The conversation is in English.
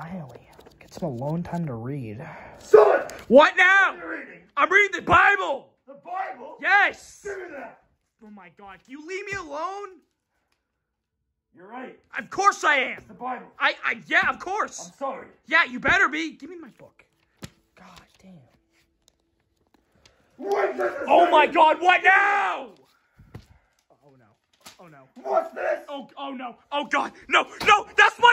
Finally, get some alone time to read. Son! What now? Reading? I'm reading the Bible. The Bible? Yes. Give me that. Oh my God, you leave me alone? You're right. Of course I am. The Bible. I, I, yeah, of course. I'm sorry. Yeah, you better be. Give me my book. God damn. What does this Oh my? God, what now? Oh no. Oh no. What's this? Oh, oh no. Oh God. No, no, that's my